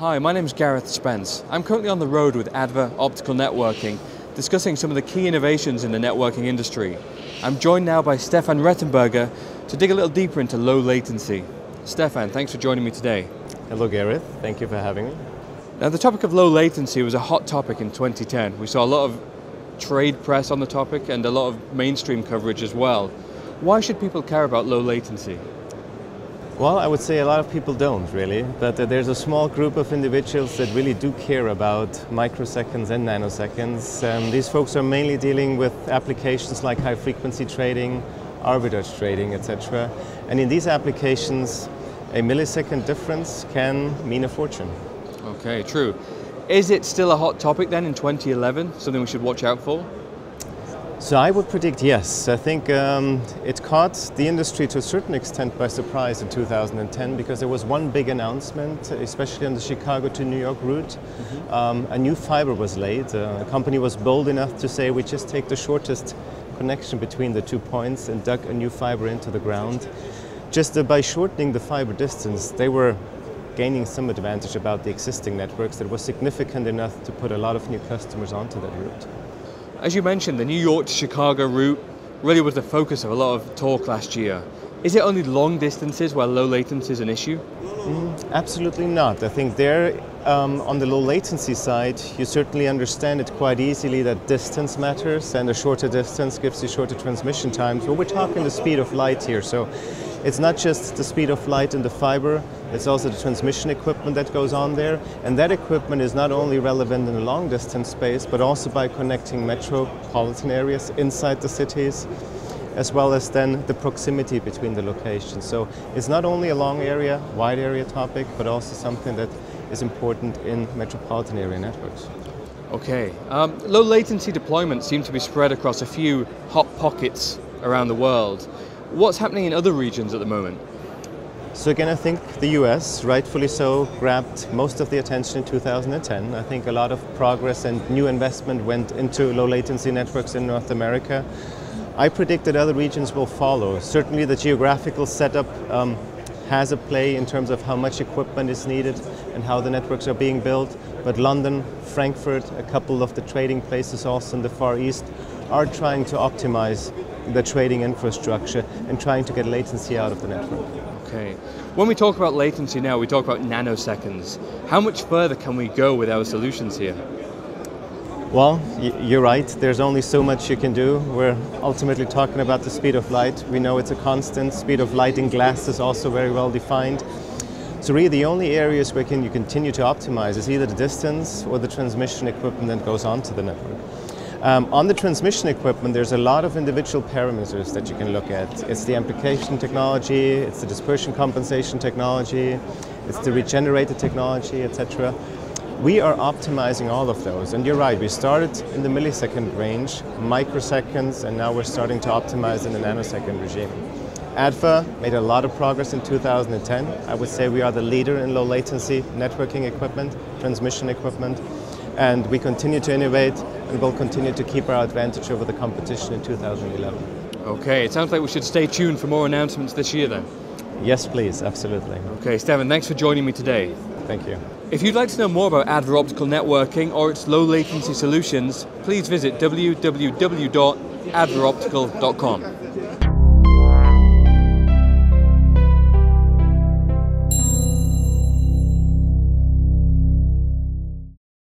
Hi, my name is Gareth Spence. I'm currently on the road with ADVA Optical Networking, discussing some of the key innovations in the networking industry. I'm joined now by Stephan Rettenberger to dig a little deeper into low latency. Stephan, thanks for joining me today. Hello, Gareth. Thank you for having me. Now, the topic of low latency was a hot topic in 2010. We saw a lot of trade press on the topic and a lot of mainstream coverage as well. Why should people care about low latency? Well, I would say a lot of people don't really, but uh, there's a small group of individuals that really do care about microseconds and nanoseconds. Um, these folks are mainly dealing with applications like high frequency trading, arbitrage trading, etc. And in these applications, a millisecond difference can mean a fortune. Okay, true. Is it still a hot topic then in 2011? Something we should watch out for? So I would predict yes. I think um, it caught the industry to a certain extent by surprise in 2010 because there was one big announcement, especially on the Chicago to New York route. Mm-hmm. Um, a new fiber was laid. Uh, a company was bold enough to say we just take the shortest connection between the two points and dug a new fiber into the ground. Just uh, by shortening the fiber distance, they were gaining some advantage about the existing networks that was significant enough to put a lot of new customers onto that route. As you mentioned, the New York to Chicago route really was the focus of a lot of talk last year. Is it only long distances where low latency is an issue? Mm, absolutely not. I think there, um, on the low latency side, you certainly understand it quite easily that distance matters, and a shorter distance gives you shorter transmission times. We're talking the speed of light here, so it's not just the speed of light in the fiber, it's also the transmission equipment that goes on there. And that equipment is not only relevant in the long distance space, but also by connecting metropolitan areas inside the cities, as well as then the proximity between the locations. So it's not only a long area, wide area topic, but also something that is important in metropolitan area networks. Okay. Um, low latency deployments seem to be spread across a few hot pockets around the world. What's happening in other regions at the moment? So again, I think the US, rightfully so, grabbed most of the attention in 2010. I think a lot of progress and new investment went into low latency networks in North America. I predict that other regions will follow. Certainly the geographical setup um, has a play in terms of how much equipment is needed and how the networks are being built. But London, Frankfurt, a couple of the trading places also in the Far East are trying to optimize the trading infrastructure and trying to get latency out of the network. Okay. When we talk about latency now, we talk about nanoseconds. How much further can we go with our solutions here? Well, you're right. There's only so much you can do. We're ultimately talking about the speed of light. We know it's a constant. Speed of light in glass is also very well defined. So really the only areas where can you continue to optimize is either the distance or the transmission equipment that goes onto the network. Um, on the transmission equipment, there's a lot of individual parameters that you can look at. It's the amplification technology, it's the dispersion compensation technology, it's the regenerated technology, etc. We are optimizing all of those, and you're right, we started in the millisecond range, microseconds, and now we're starting to optimize in the nanosecond regime. ADVA made a lot of progress in 2010. I would say we are the leader in low latency networking equipment, transmission equipment, and we continue to innovate and will continue to keep our advantage over the competition in 2011. Okay, it sounds like we should stay tuned for more announcements this year then. Yes, please, absolutely. Okay, Stephan, thanks for joining me today. Thank you. If you'd like to know more about ADVA Optical Networking or its low latency solutions, please visit www.advaoptical.com.